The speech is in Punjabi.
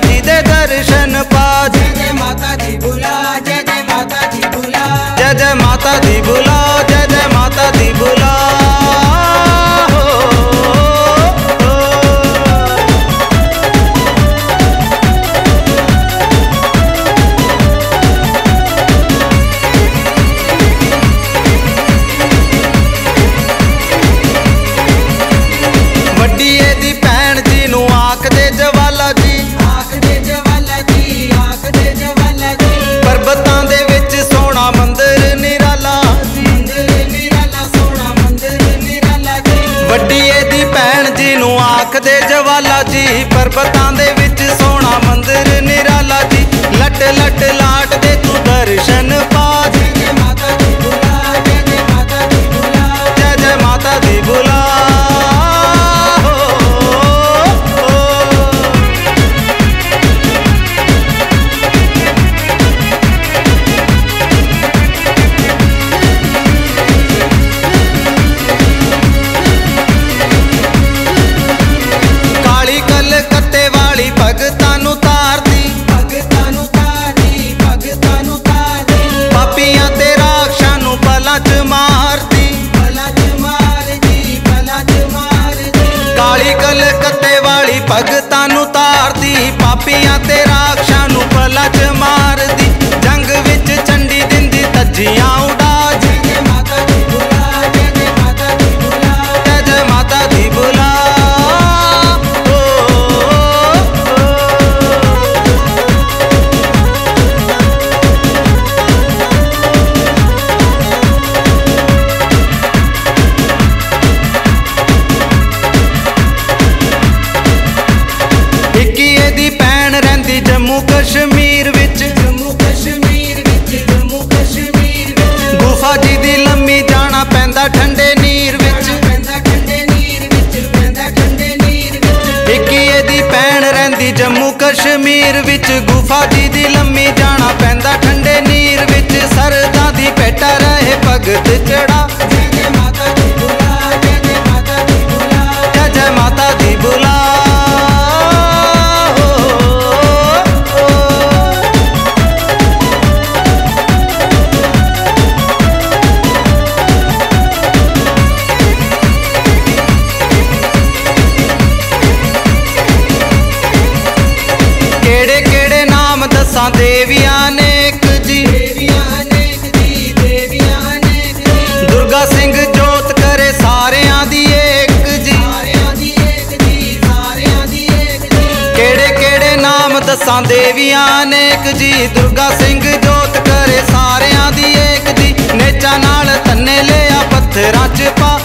ti ਸਰਬਤਾਂ ਦੇ ਭਗਤਾਂ ਨੂੰ ਤਾਰਦੀ ਪਾਪੀਆਂ ਤੇ ਰਾਖ ਫੌਜੀ ਦੀ ਲੰਮੀ ਜਾਣਾ ਪੈਂਦਾ ਠੰਡੇ ਮਾਂ ਦੇਵੀਆਂ ਨੇਕ ਜੀ। ਜੀ ਦੁਰਗਾ ਸਿੰਘ ਜੋਤ ਕਰੇ ਸਾਰਿਆਂ ਦੀ ਏਕ ਦੀ ਕਿਹੜੇ ਕਿਹੜੇ ਨਾਮ ਦੱਸਾਂ ਦੇਵੀਆਂ ਨੇਕ ਜੀ। ਦੁਰਗਾ ਸਿੰਘ ਜੋਤ ਕਰੇ ਸਾਰਿਆਂ ਦੀ ਏਕ ਜੀ। ਨੇਚਾ ਨਾਲ ਤੰਨੇ ਲਿਆ ਪੱਥਰਾਂ 'ਚ ਪਾ